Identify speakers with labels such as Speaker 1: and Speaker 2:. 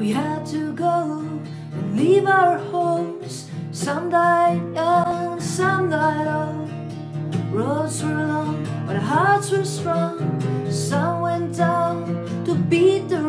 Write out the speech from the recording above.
Speaker 1: We had to go and leave our homes. Some died young, some died old. Roads were long, but our hearts were strong. Some went down to beat the